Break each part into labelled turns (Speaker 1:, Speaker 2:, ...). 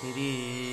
Speaker 1: Hare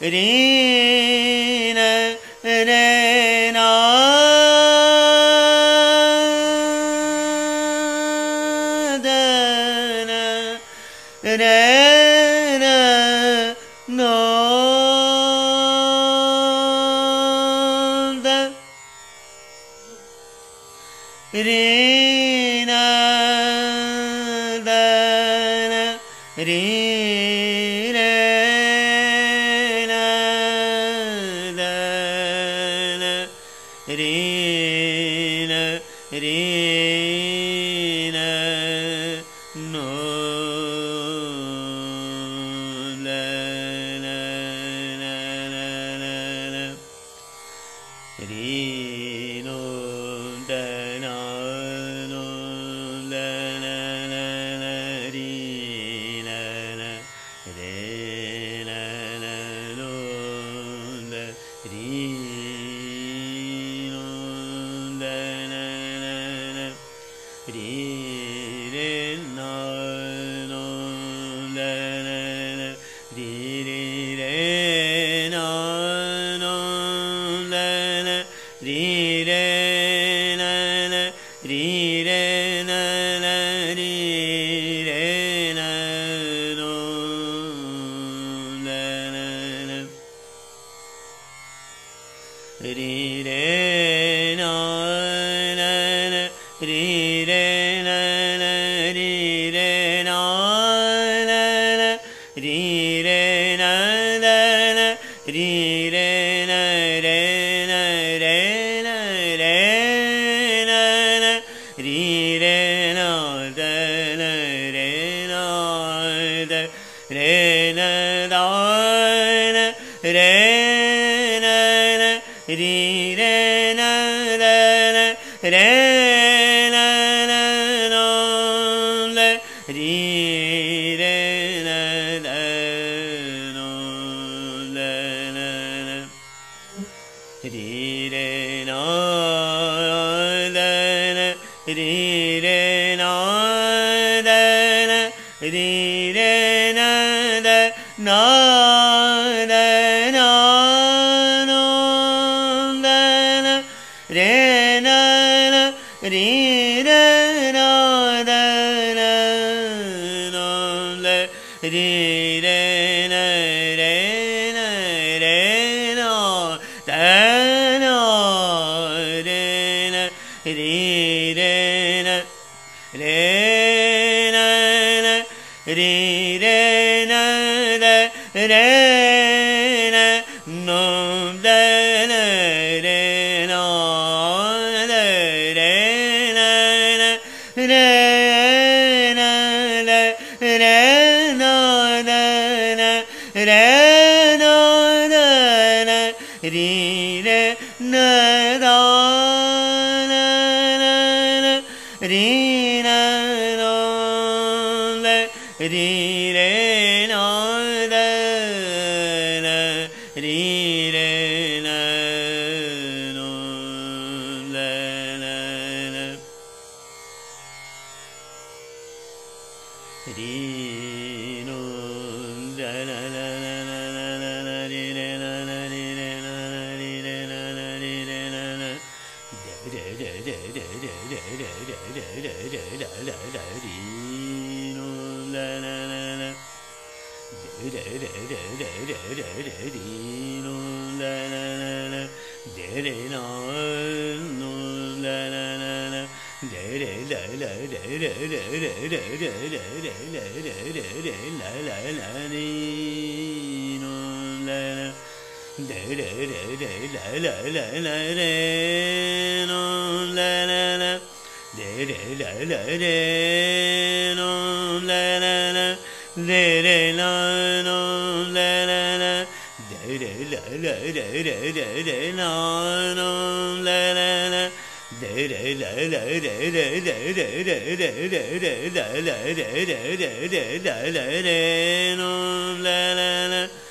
Speaker 1: Ele re re la la no la la la re re no la la re re nom la la la re re la nom la la la re re la la re re re re la nom la la la re re la la re re re re re re re re la la re re re re la la re nom la la la la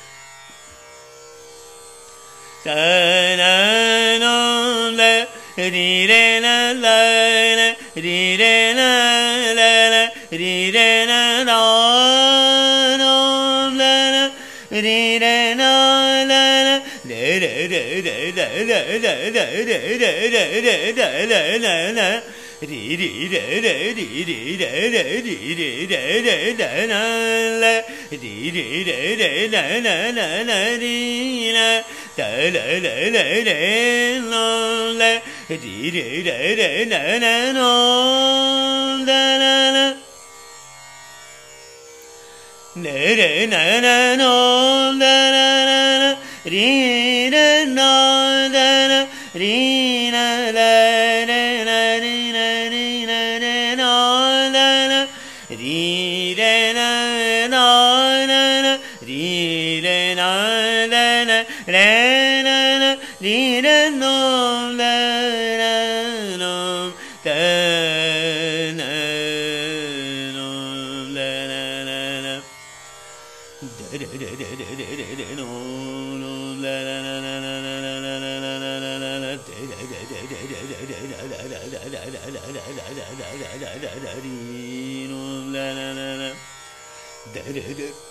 Speaker 1: la la la ri re la la la ri re la la la ri re la la la la ri re la la la re re re re re re re re re re re re re na re na na ri re no da na no da na no da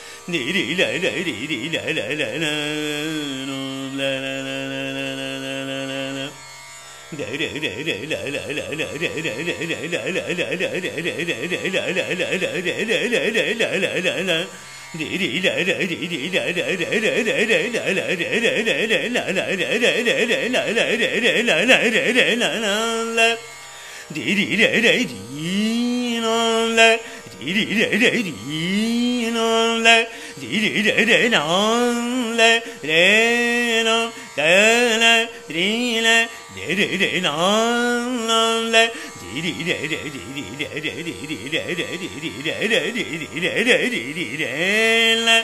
Speaker 1: La la la la la la la la la. La la la la la la la la la. La la la la la la la la la. La la la la la la la la la. La la la la la la la la la. La la la la la la la la la. La la la la la la la la la. La la la la la la la la la na na na la la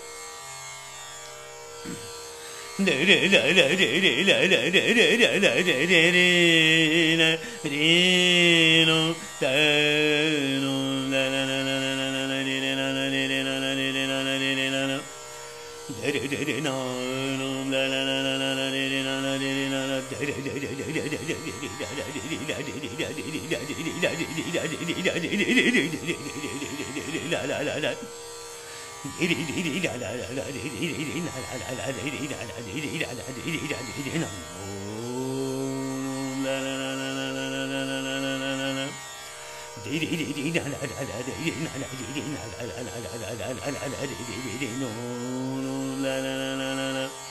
Speaker 1: لا لا لا لا لا لا لا لا لا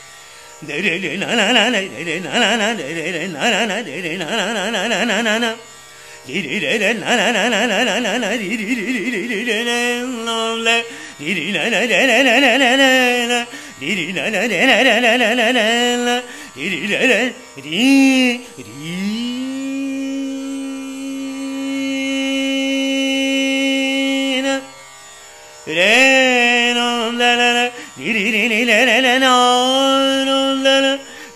Speaker 1: Re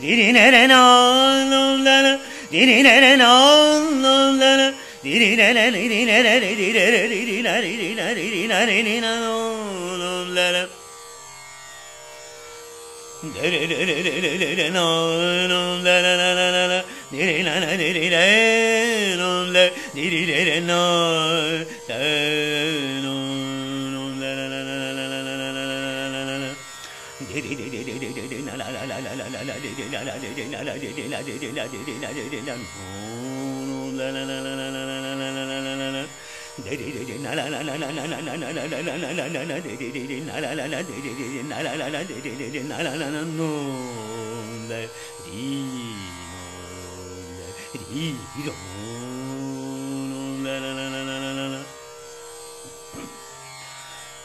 Speaker 1: Dirilere nanlumlara Dirilere nanlumlara Dirilere dirilere dirilere dirilere dirilere dirilere dirilere nanlumlara Dirilere nanlumlara la la la la la la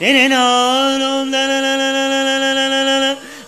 Speaker 1: Dinin on, on, la, la, la, la.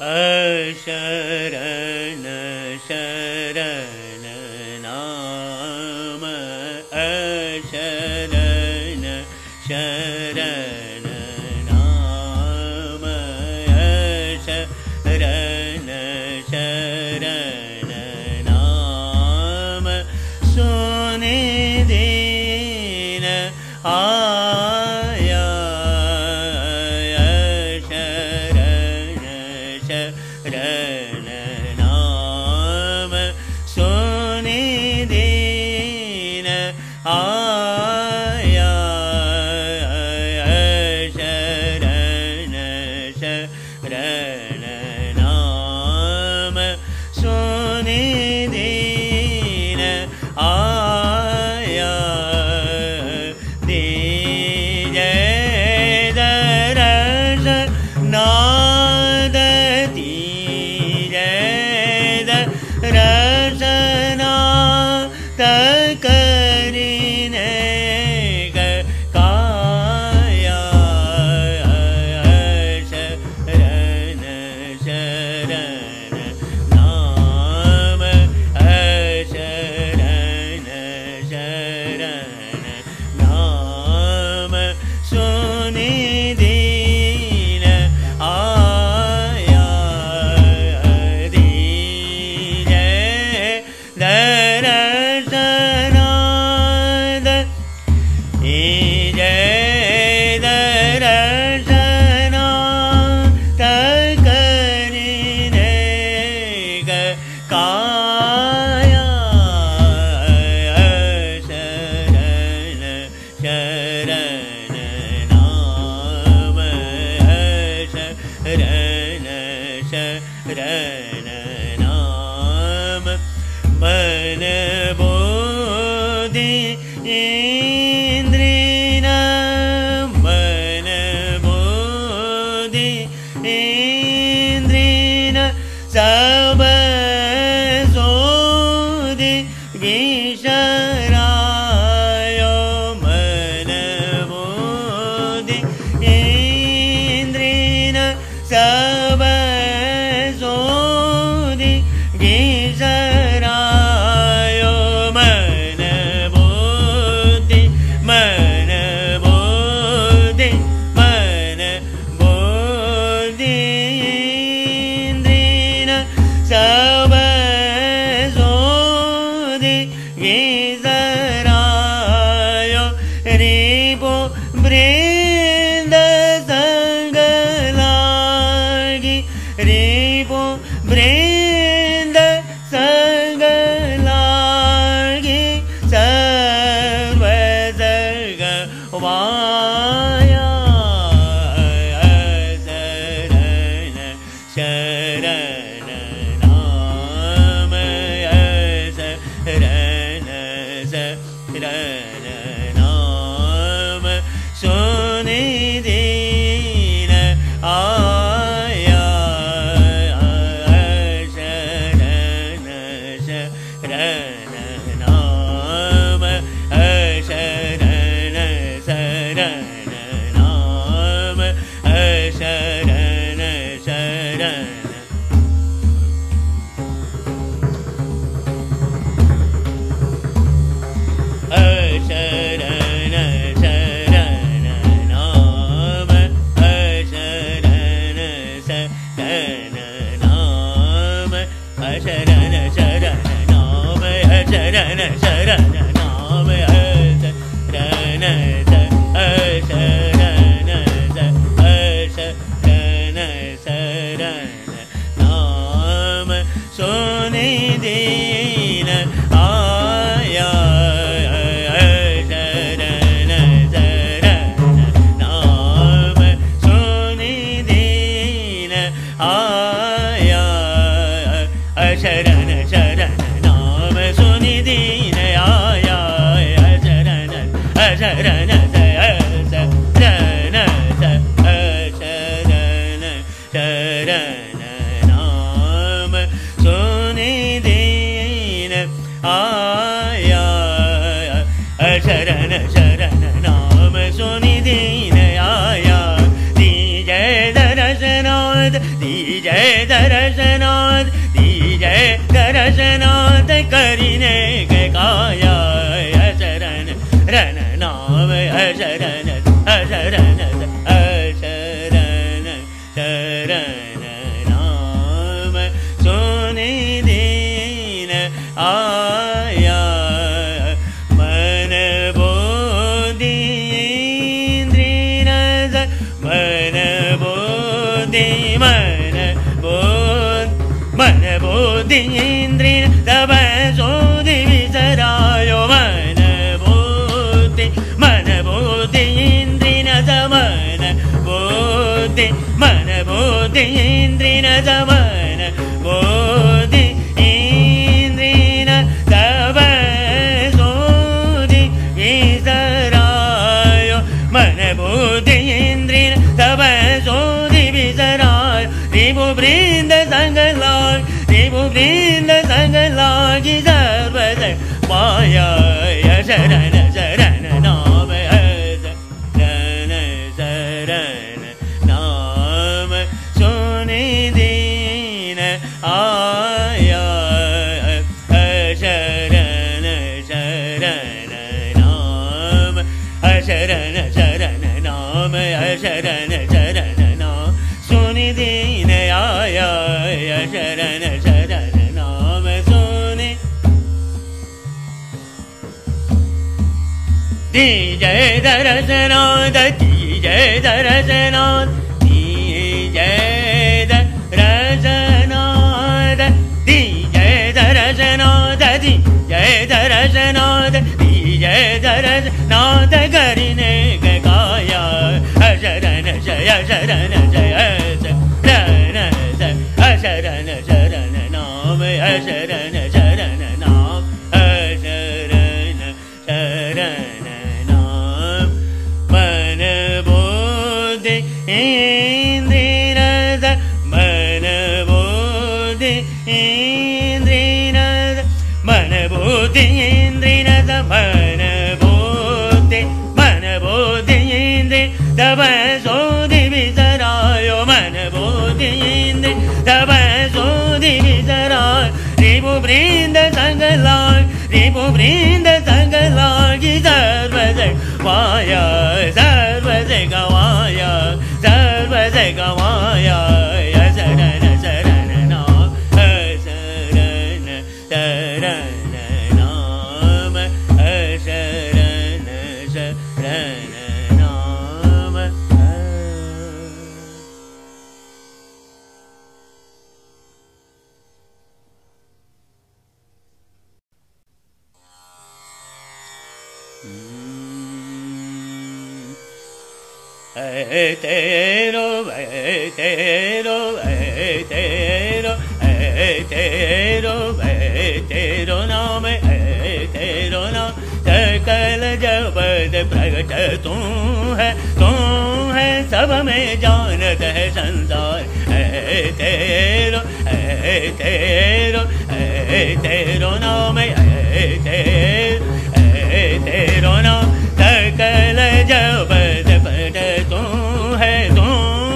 Speaker 1: अशरण शरण जन बोधि इन्द्रन तव शोधि इसरायो मनबोध इन्द्रन तव सोधिरायो विभु वृन्द सङ्गला त्रिभु वृन्द संग ी जय धरशनाद ती जय धशनाथ ती जय दशनादी जय धरशनादी जय धरशनाथ ती जय धरश नाने गाया शरण जया शरण जय। brinda sangalar Rebo brinda sangalar Ki sarvasek vaya सब में जानत है संसार। ऐ तेरो ऐ तेरो ऐ तेरो नाम ऐ तेरो ऐ तेरो नाम। सकल जबद प्रगट तू है तू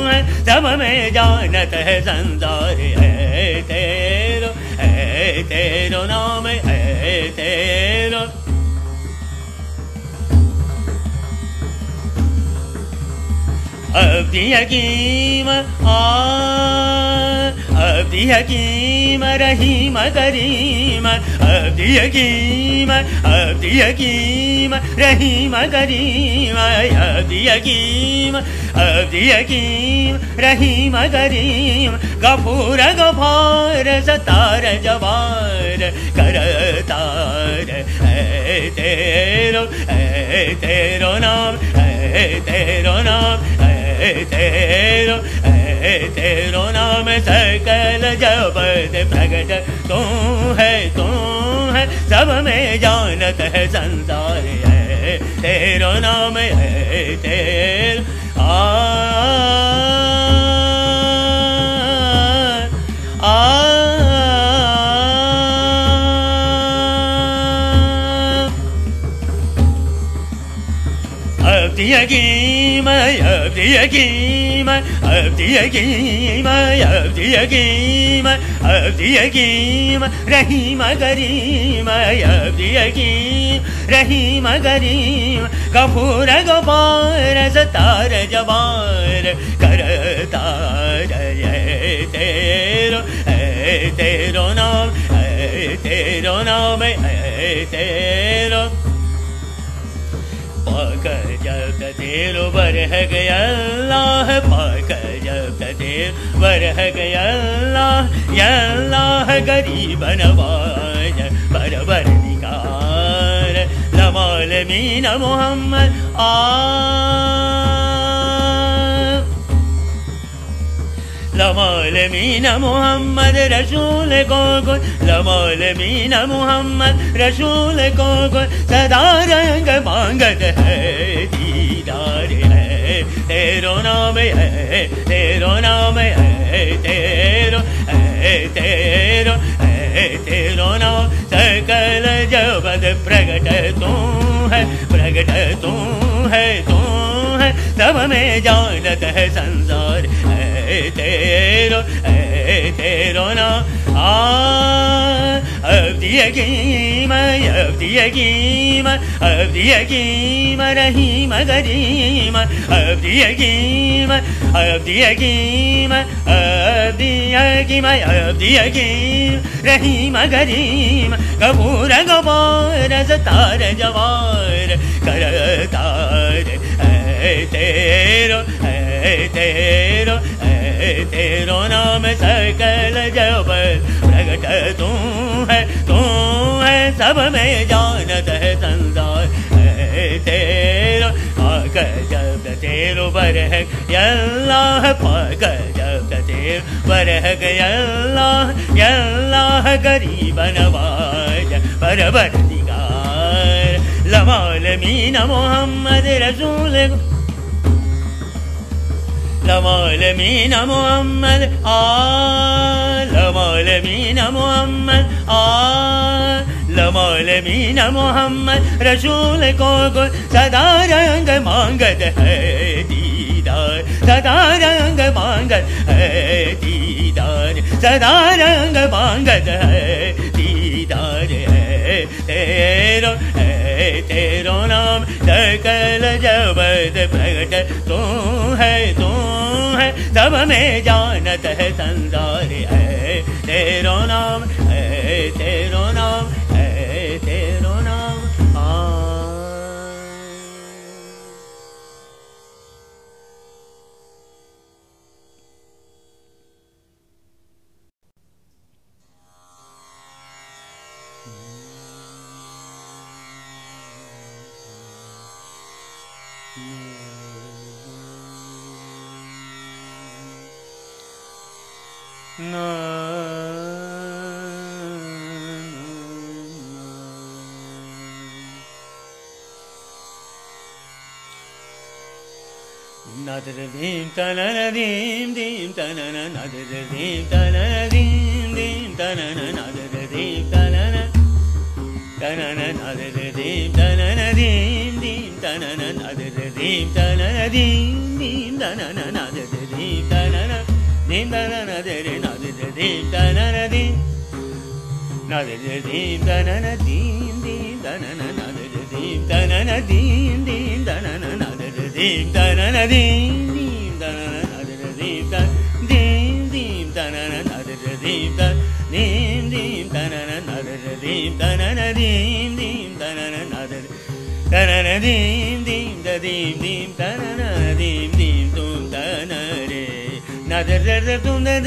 Speaker 1: है, सब में जानत है संसार। है तेरो है तेरो नाम है अवधिकीम आ अवधि रहीम करीम। अवधि हकीम रहीम करीम। करीमय अब्दि रहीम अवदि हकीम रीम करीम गफूर गफार स तार जवार तारे तेरो ऐ तेरो नाम। तेरो है तेरो नाम सकल जबद प्रगट। तू है तू है, सब में जानत है संसार है। तेरो नाम है तेरो। आ कि अवधि कि अवधि कि अवधिकीमा रीमागरी मया अवधिकी रहीमारी मपूर गोबार सार जरताय तेरो अरे तेरो न अरे तेरो। जब तेर बरह गया अल्लाह पाक जब तेर बरह गया अल्लाह या अल्लाह गरीब नवाज बरबर निकार लमाल मीन मोहम्मद आ لمالمين محمد رسول کوکن لمالمین محمد رسول کوکن सदा रंग मांगत है दीदार है तेरो नाम है तेरो नाम है तेरो है तेरो है, तेरो नाम। सकल जबद प्रगट तू है, प्रगट तू है तू है। सब में जानत है संसार, है, तेरो है, तेरो नाम। आ अब्दियगीम अब्दियगीम अब्दियगीम रहीम गरीम अब्दियगीम अब्दियगीम अब्दियगीम अब्दियगीम रहीम गरीम कबूर गबार तार जवार कर करतार तेरो तेरो तेरो नाम सकल जबर प्रगट तू है है सब में जानत है संसार तेरो जब तेरो बरह अल्लाह पाग जब तेरो बरह अल्लाह अल्लाह गरीब नवाज बरबर दिगार लमाल मीना मोहम्मद रसूल लमाल मीना मोहम्मद आ लमाल मीना मोहम्मद आ लमोलमीन मोहम्मद रसूल को गुल सदा रंग मांगत है दीदार। सदा रंग मांगत है दीदार। सदा रंग मांगत है दीदार। है तेरो है तेरो नाम सकल जबद प्रकट तू है तू है, सब में जानत है संसार। है तेरो नाम, है तेरो नाम Nadir dim tanana dim dim tanana nadir dim tanana dim dim tanana nadir dim tanana tanana nadir dim tanana dim dim tanana nadir dim tanana dim dim tanana nadir dim tanana dim tanana nadir dim tanana dim nadir dim tanana dim dim tanana nadir dim tanana dim dim tanana nadir dim tanana dim dim tanana nadir dim tan dim dim tanana nadir dim tan dim dim tanana nadir dim tanana dim dim tanana nadir tanana dim dim da dim dim tanana dim dim tum tanare nadir der tum da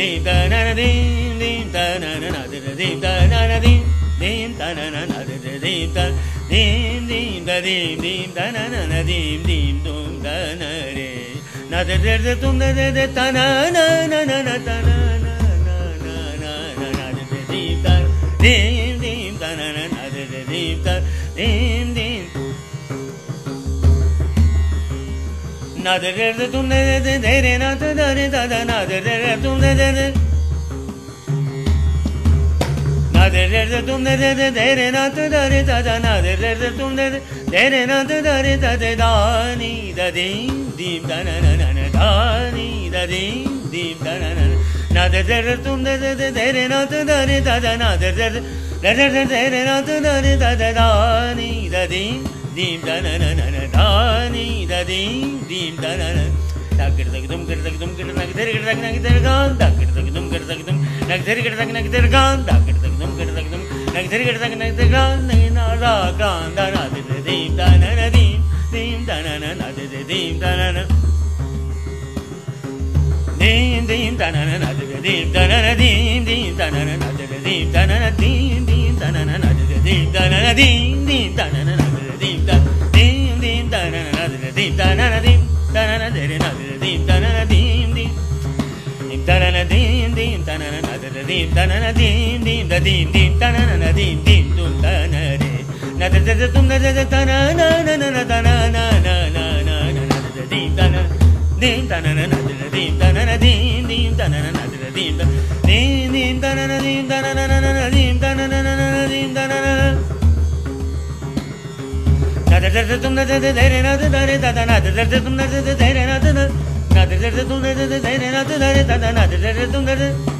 Speaker 1: de tanana na na na tanana na na na na dim tanana nadir dim tan dim dim tanana nadir dim tanana dim dim tanana nadir dim tan dim dim tanana nadir dim tanana dim dim tanana nadir dim tanana dim dim tanana nadir dim tanana dim nadir dim tanana dim tanana nadir nadir dim tanana dim dim tanana nadir dim tanana dim dim tanana nadir dim tan dim dim da dim tanana na dim dim dum tanare nadir der tum da de de tanana na na na na na na na nadir dim dim dim da na na na da da dim da dim dim na da da da tum da da da da re na da da re da da na da da da tum da da da na da da da tum da da da da re na da da re da da na da da da tum da da da re na da da re da da da ni da dim dim da na na na na da ni da dim dim da na na na na da na na na da da tum da da da da re na na da da re da da na da da da da da da da re na da da re da da da ni da dim dim da na na na na da ni da dim dim da na na dum gir dag dum nag der gir dag nag der gan dag gir dag dum gir dag dum nag der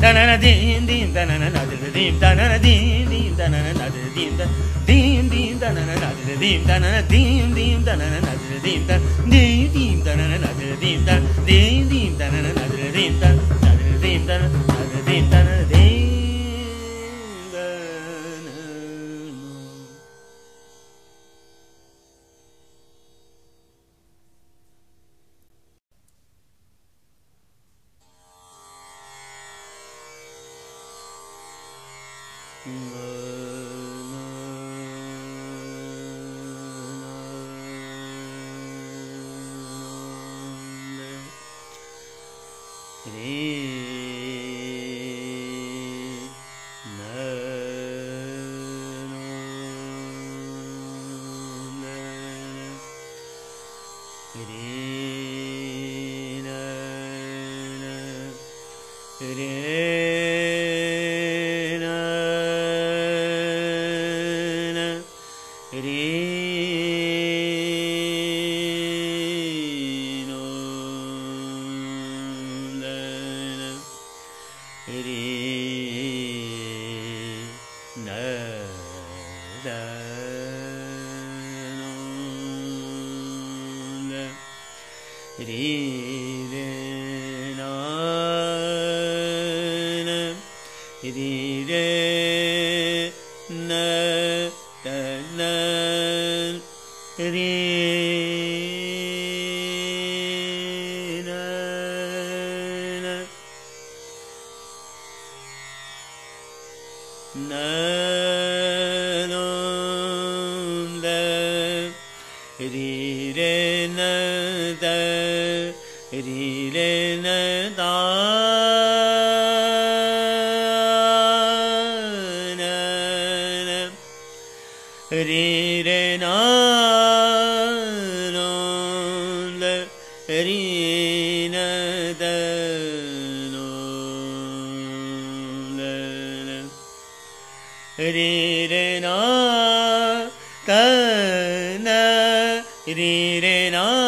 Speaker 1: na da रे रे ना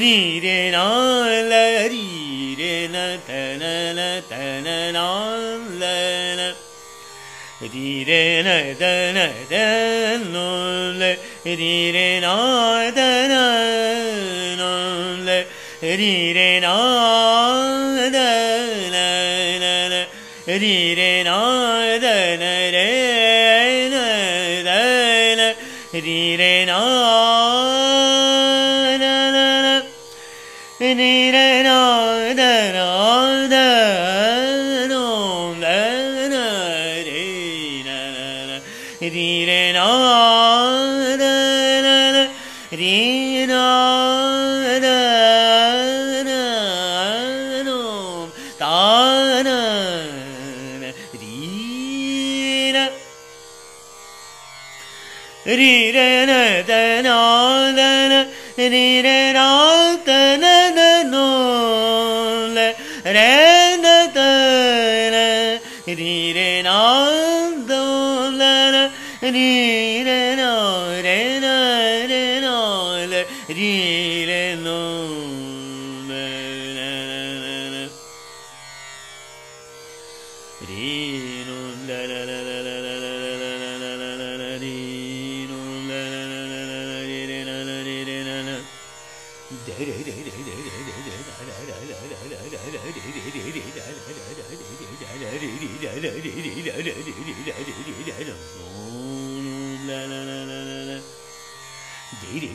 Speaker 1: Ni re na ne de ne de nole ri re na de ne nole ri re na de ne ne ri re re re ra ta na na no le re na ta re re na do la re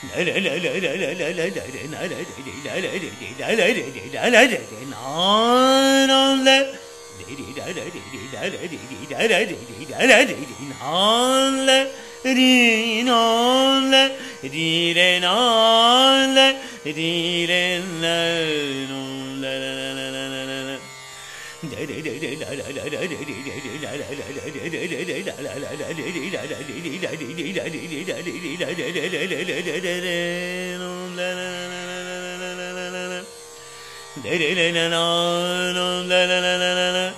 Speaker 1: La la la la la la la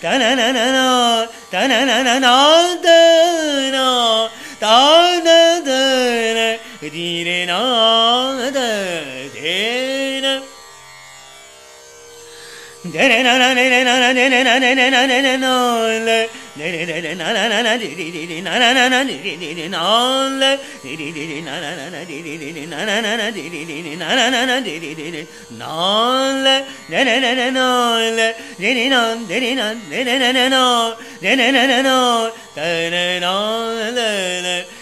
Speaker 1: Ta-na-na-na-na, ta-na-na-na-na, ta-na-na-na-na, takdiri nadet eyle. Dere na na ne na na ne na ne na ne ne na le dere dere na na na na diri diri na na na na diri diri na le diri diri na na na na diri diri na na na na diri diri na na na na diri diri na le dere dere na le diri na diri na dere dere na dere dere na dere na le le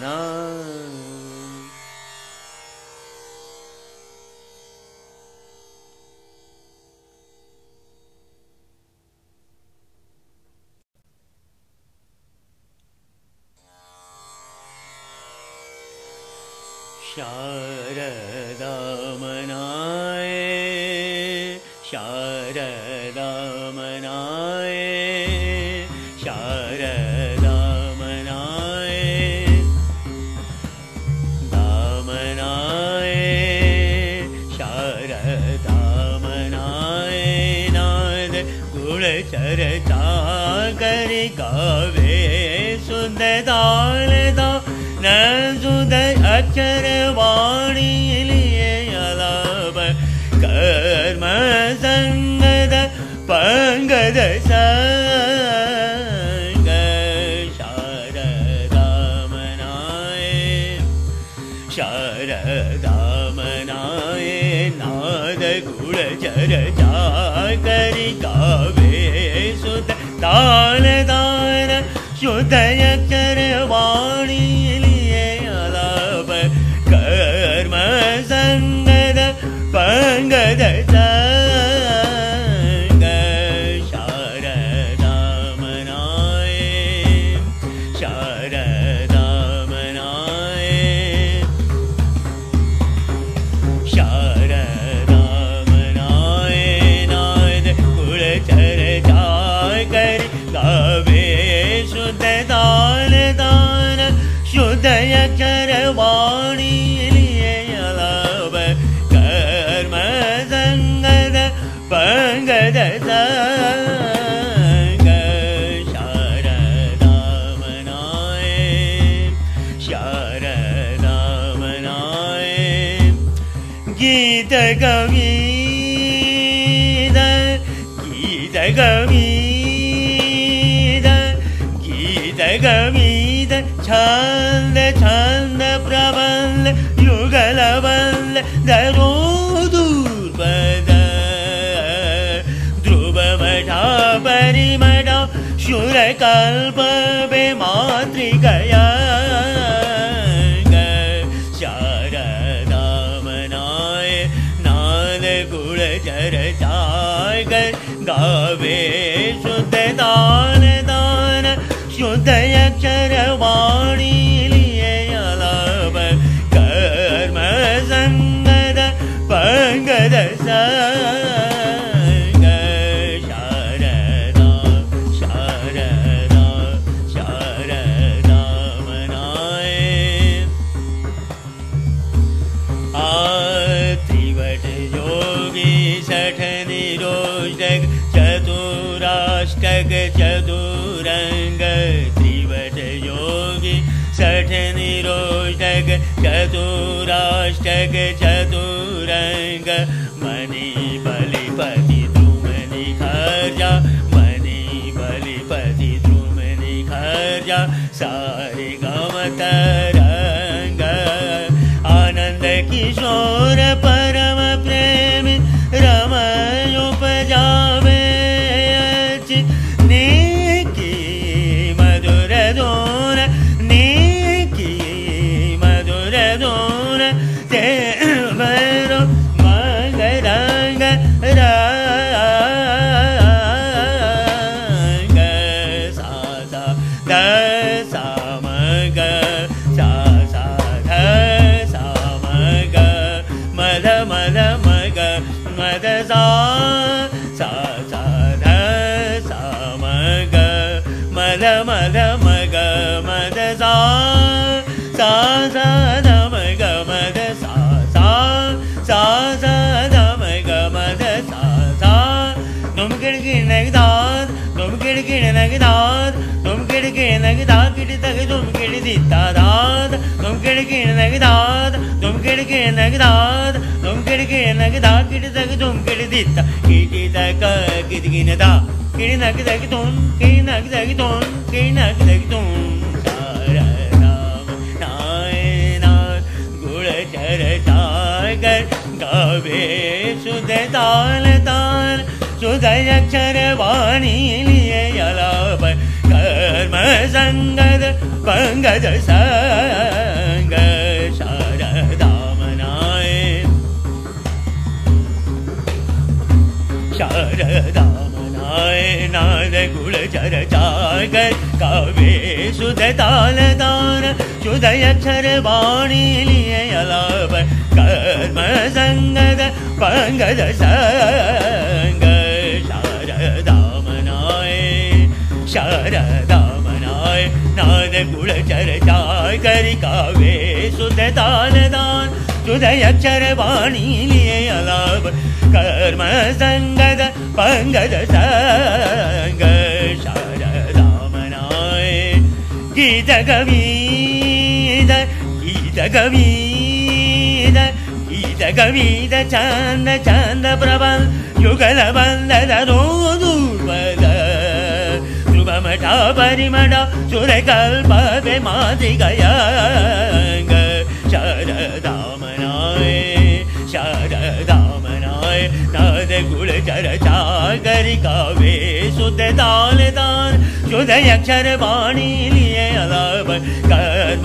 Speaker 1: na शारदामनाय शारदामनाय मना शारदा मना दामना शारदा मना good चर्चा दा न सुद अक्षर र हृदय न्द छन्द प्रबल द्रुगलबल ध्रुव मठ परि मूर कल्पवे मन्त्रिक 人生。मनोरप കിടകിടകിടകിടാർ തും കിടകിടകിടാർ തും കിടകിടകിടാ കിടതക തും കിടതിത്താദാർ തും കിടകിടകിടാർ തും കിടകിടകിടാർ തും കിടകിടകിടാ കിടതക തും കിടതിത്ത കിടതക കിടകിനദാ കിടനകിതക തും കിടനകിതക തും കിടനകിതക തും कर गावे सुध ताल ताल सुदयचरवाणीलियलाप कर्मसङ्गद पङ्गज सङ्ग शारदामनाय शारदामनाय वाणी लिए सुधतालदान कर्म संगत पंगज संग शर नादकुलचरचाय करिकावे दान गुण चरचारि काव्ये कर्म सङ्गद पङ्गद सङ्ग गीत गीतकवीद गीतकवीद गीतकवीद चान्द चान्द चन्द चन्द மடா பரிமடா कल्पे मादि गङ्गनाय சரதாமனாய் दामनाय तद् गुडचर चा गरि काव्ये सुध दाल दाल सुध अक्षर वाणि अलाव कर्म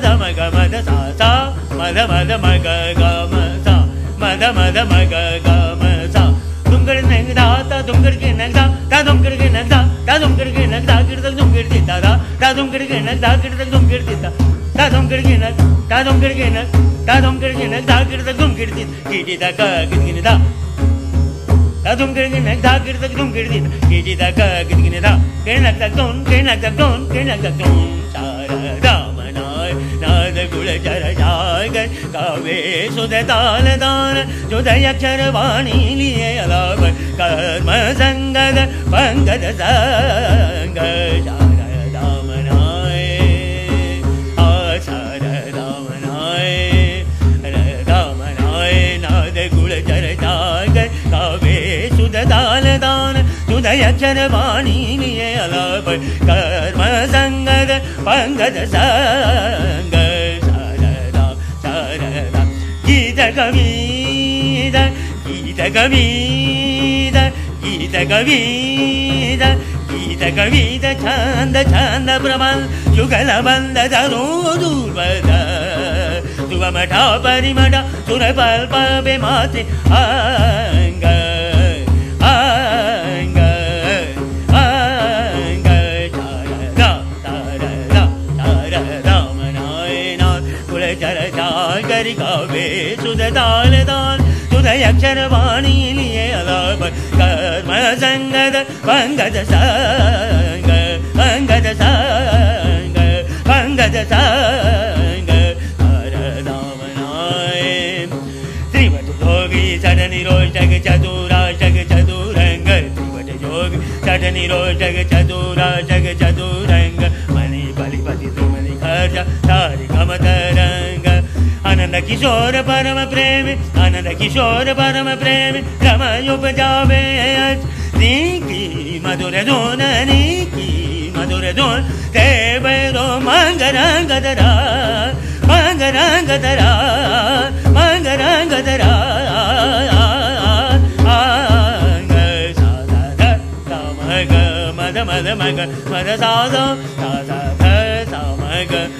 Speaker 1: மத மக கமசா மத மத மக கமசா துங்கர் நெங்கதா தா துங்கர் கே நெங்கதா தா துங்கர் கே நெங்கதா தா துங்கர் கே நெங்கதா கிடதல் தும் கிட देता दा दा துங்கர் கே நெங்கதா கிடதல் தும் கிட देता दा துங்கர் கே நெங்க दा துங்கர் கே நெங்க दा துங்கர் கே நெங்கதா கிடதல் தும் கிட देता கிடிதா க கிடிதா दा துங்கர் கே நெங்கதா கிடதல் தும் கிட देता கிடிதா க கிடிதா கேன தக்கோன் கேன தக்கோன் கேன தக்கோன் சாரதா चर जागर कावे सुध ताल दान जुदय अक्षर वाणी लिए अलावर कर्म संगत पंगत संग राम नाय आसार राम नाद गुण चर जागर कावे सुध ताल दान जुदय अक्षर वाणी लिए अलावर कर्म संगत पंगत संग गीत कविद गीत कविद गीत कविन्द छन्द प्रबन्ध सुगलु तठ परिमठ तु ताल ताल तुदय अक्षरवाणी लिए अलाप कर्म संगत पंगत संग पंगत संग पंगत संग हर नाम नाय त्रिवट योगी सद निरोषक चतुराशक चतुरंग त्रिवट योगी सद निरोषक चतुराशक चतुरंग मणि बलिपति तुमनि आनंद किशोर परम प्रेमी आनंद किशोर परम प्रेमी रमय उपजावे नीकी मधुर धोन नीकी मधुर धोन देवरो मंगरंग दरा मंगरंग दरा मंगरंग दरा आंग साधा ध सामग मद मद मग मद साधा साधा ध सामग मद मद मग मद साधा साधा ध मग मद साधा साधा ध मग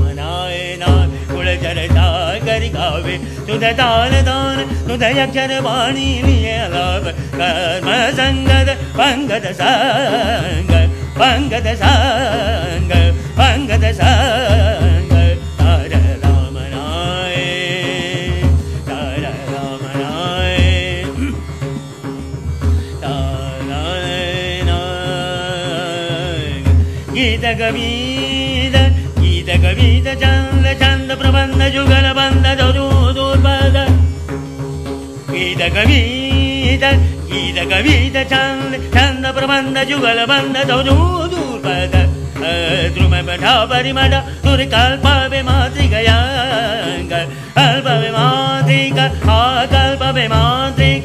Speaker 1: ताल तोल त अक्षरवाणी कर्म सङ्गत पङ्गत सङ्ग पङ्गत सङ्ग। पङ्गत हर राम राय हर राम राय। तारायन गीत कवि चन्द प्रबन्ध जुगल बन्ध कविन्द चन्द प्रबन्ध जुगल बन्ध दौजूदूर्पद जुगलबन्ध दोनू दूरी तु कल्पया कल्पमा कल्पे मास्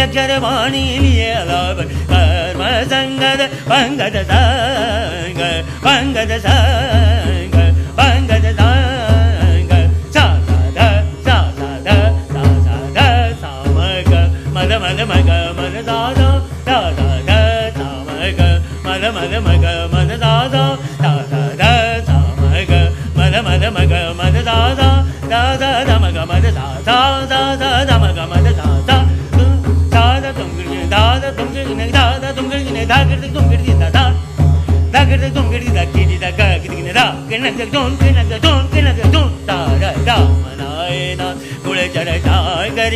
Speaker 1: அயக்கர வாணியில் இயலாவர் கர்ம சங்கத பங்கத சாங்க பங்கத சாங்க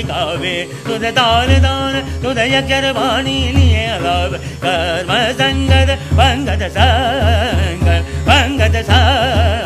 Speaker 1: காவே துத தான தான துதய கரபாணியிலே அலாவ கர்ம சங்கத வங்கத சங்க வங்கத சங்க